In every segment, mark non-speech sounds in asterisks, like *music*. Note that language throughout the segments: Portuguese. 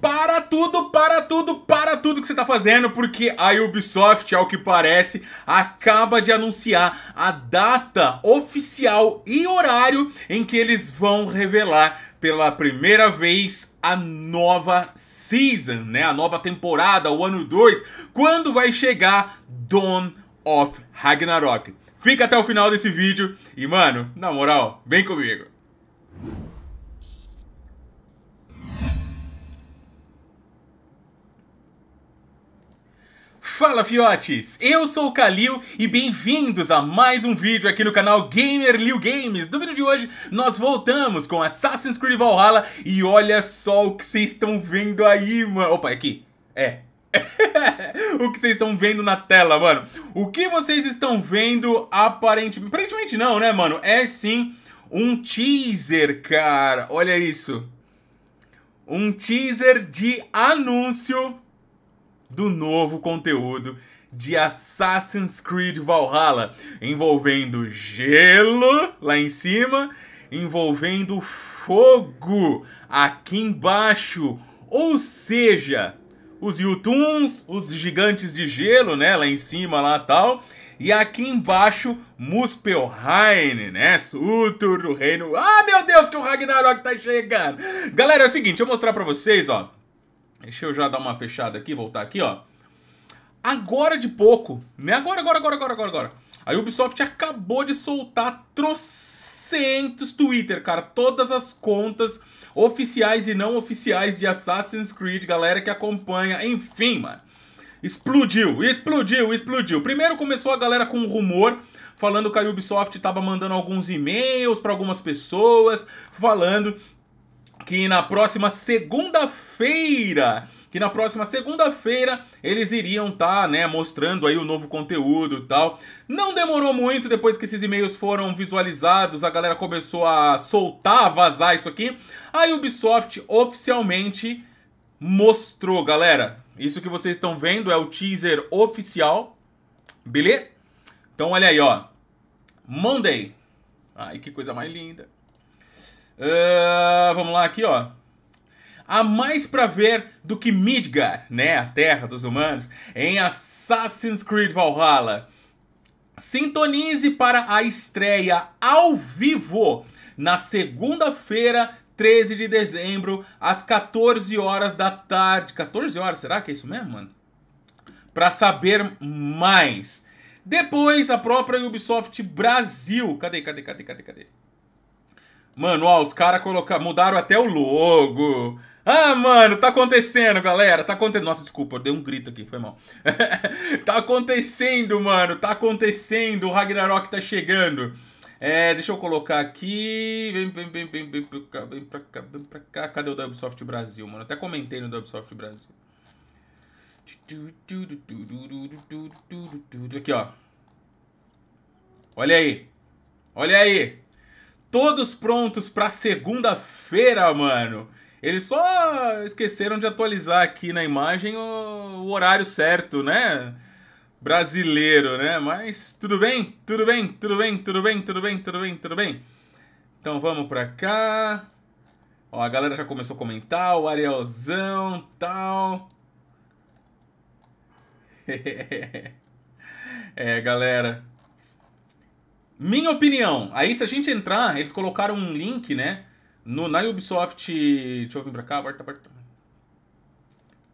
para tudo, para tudo, para tudo que você está fazendo, porque a Ubisoft, ao que parece, acaba de anunciar a data oficial e horário em que eles vão revelar pela primeira vez a nova season, né? A nova temporada, o ano 2, quando vai chegar Dawn of Ragnarok. Fica até o final desse vídeo e, mano, na moral, vem comigo. Fala fiotes, eu sou o Kalil e bem-vindos a mais um vídeo aqui no canal Gamer Liu Games. No vídeo de hoje nós voltamos com Assassin's Creed Valhalla e olha só o que vocês estão vendo aí, mano. Opa, é aqui. É. *laughs* o que vocês estão vendo na tela, mano. O que vocês estão vendo aparentemente... Aparentemente não, né, mano? É sim um teaser, cara. Olha isso. Um teaser de anúncio do novo conteúdo de Assassin's Creed Valhalla, envolvendo gelo lá em cima, envolvendo fogo aqui embaixo, ou seja, os Yutuns, os gigantes de gelo, né, lá em cima lá tal, e aqui embaixo Muspelheim, né, Sutur, o reino... Ah, meu Deus, que o Ragnarok tá chegando! Galera, é o seguinte, eu vou mostrar pra vocês, ó, Deixa eu já dar uma fechada aqui, voltar aqui, ó. Agora de pouco, né? Agora, agora, agora, agora, agora, agora. A Ubisoft acabou de soltar trocentos Twitter, cara. Todas as contas oficiais e não oficiais de Assassin's Creed, galera que acompanha, enfim, mano. Explodiu, explodiu, explodiu. Primeiro começou a galera com um rumor falando que a Ubisoft estava mandando alguns e-mails para algumas pessoas, falando que na próxima segunda-feira, que na próxima segunda-feira eles iriam estar, tá, né, mostrando aí o novo conteúdo e tal. Não demorou muito depois que esses e-mails foram visualizados, a galera começou a soltar, a vazar isso aqui. A Ubisoft oficialmente mostrou, galera. Isso que vocês estão vendo é o teaser oficial, beleza? Então olha aí, ó. Monday. Ai, que coisa mais linda. Uh, vamos lá aqui, ó. Há mais para ver do que Midgar, né, a terra dos humanos, em Assassin's Creed Valhalla. Sintonize para a estreia ao vivo na segunda-feira, 13 de dezembro, às 14 horas da tarde. 14 horas, será que é isso mesmo, mano? Para saber mais. Depois, a própria Ubisoft Brasil. Cadê, cadê, cadê, cadê, cadê? Mano, ó, os caras colocaram, mudaram até o logo. Ah, mano, tá acontecendo, galera. Tá acontecendo. Nossa, desculpa, eu dei um grito aqui, foi mal. *laughs* tá acontecendo, mano. Tá acontecendo. O Ragnarok tá chegando. É, deixa eu colocar aqui. Vem, vem, vem, vem, vem pra cá, vem pra cá, vem pra cá. Cadê o Ubisoft Brasil, mano? Até comentei no Ubisoft Brasil. Aqui, ó. Olha aí. Olha aí todos prontos para segunda-feira, mano. Eles só esqueceram de atualizar aqui na imagem o, o, horário certo, né? Brasileiro, né? Mas tudo bem, tudo bem, tudo bem, tudo bem, tudo bem, tudo bem, tudo bem. Então vamos pra cá. Ó, a galera já começou a comentar, o Arielzão, tal. *laughs* é, galera. Minha opinião. Aí se a gente entrar, eles colocaram um link, né? No, na Ubisoft. Deixa eu vir pra cá, volta, volta.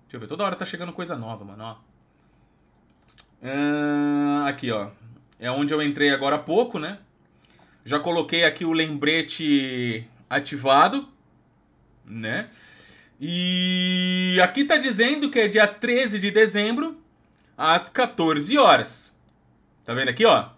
Deixa eu ver. Toda hora tá chegando coisa nova, mano, ó. Uh, aqui, ó. É onde eu entrei agora há pouco, né? Já coloquei aqui o lembrete ativado, né? E aqui tá dizendo que é dia 13 de dezembro, às 14 horas. Tá vendo aqui, ó?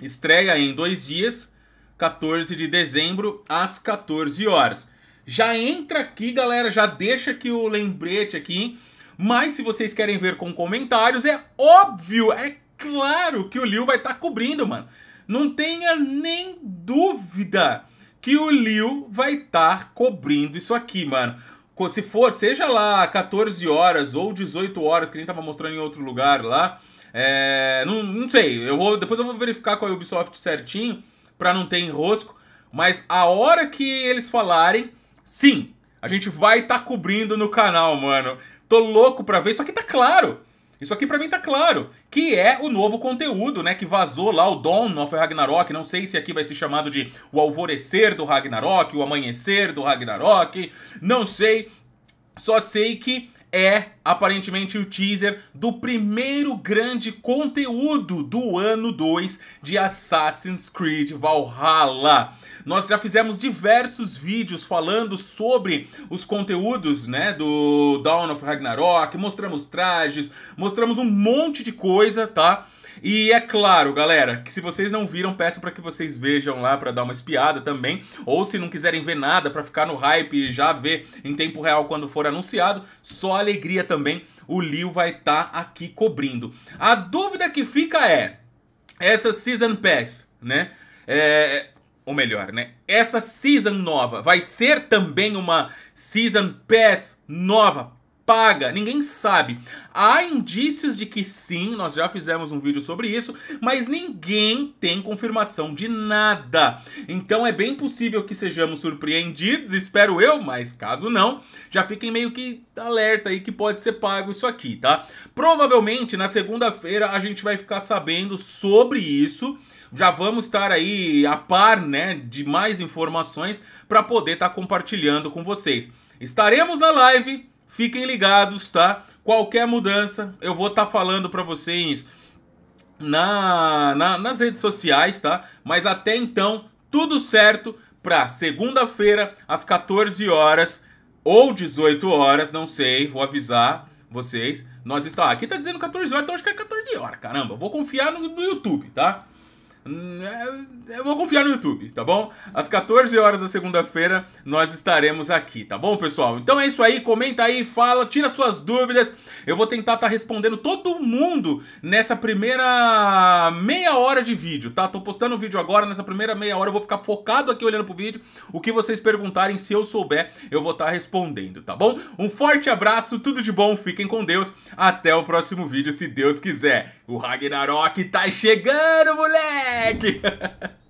Estreia em dois dias, 14 de dezembro, às 14 horas. Já entra aqui, galera, já deixa aqui o lembrete aqui. Mas se vocês querem ver com comentários, é óbvio, é claro que o Liu vai estar tá cobrindo, mano. Não tenha nem dúvida que o Liu vai estar tá cobrindo isso aqui, mano. Se for, seja lá 14 horas ou 18 horas, que a gente tava mostrando em outro lugar lá, é, não, não sei, eu vou, depois eu vou verificar com a Ubisoft certinho, para não ter enrosco. Mas a hora que eles falarem, sim, A gente vai estar tá cobrindo no canal, mano. Tô louco pra ver, isso aqui tá claro. Isso aqui para mim tá claro, que é o novo conteúdo, né, que vazou lá, o Dawn of Ragnarok, não sei se aqui vai ser chamado de o alvorecer do Ragnarok, o amanhecer do Ragnarok, não sei, só sei que é aparentemente o teaser do primeiro grande conteúdo do ano 2 de Assassin's Creed Valhalla. Nós já fizemos diversos vídeos falando sobre os conteúdos, né, do Dawn of Ragnarok, mostramos trajes, mostramos um monte de coisa, tá? E é claro, galera, que se vocês não viram, peço para que vocês vejam lá para dar uma espiada também, ou se não quiserem ver nada para ficar no hype e já ver em tempo real quando for anunciado, só alegria também, o Liu vai estar tá aqui cobrindo. A dúvida que fica é, essa Season Pass, né? É, ou melhor, né? Essa season nova vai ser também uma season pass nova paga, ninguém sabe. Há indícios de que sim, nós já fizemos um vídeo sobre isso, mas ninguém tem confirmação de nada. Então é bem possível que sejamos surpreendidos, espero eu, mas caso não, já fiquem meio que alerta aí que pode ser pago isso aqui, tá? Provavelmente na segunda-feira a gente vai ficar sabendo sobre isso já vamos estar aí a par, né, de mais informações para poder estar tá compartilhando com vocês. Estaremos na live Fiquem ligados, tá? Qualquer mudança, eu vou estar tá falando para vocês na, na, nas redes sociais, tá? Mas até então, tudo certo para segunda-feira, às 14 horas ou 18 horas, não sei, vou avisar vocês. Nós estamos aqui tá dizendo 14 horas, então acho que é 14 horas, caramba. Vou confiar no, no YouTube, tá? É, eu vou confiar no YouTube, tá bom? Às 14 horas da segunda-feira nós estaremos aqui, tá bom, pessoal? Então é isso aí, comenta aí, fala, tira suas dúvidas. Eu vou tentar estar tá respondendo todo mundo nessa primeira meia hora de vídeo, tá? Tô postando o vídeo agora, nessa primeira meia hora eu vou ficar focado aqui olhando pro vídeo. O que vocês perguntarem, se eu souber, eu vou estar tá respondendo, tá bom? Um forte abraço, tudo de bom, fiquem com Deus. Até o próximo vídeo, se Deus quiser. O Ragnarok tá chegando, moleque! egg! *laughs*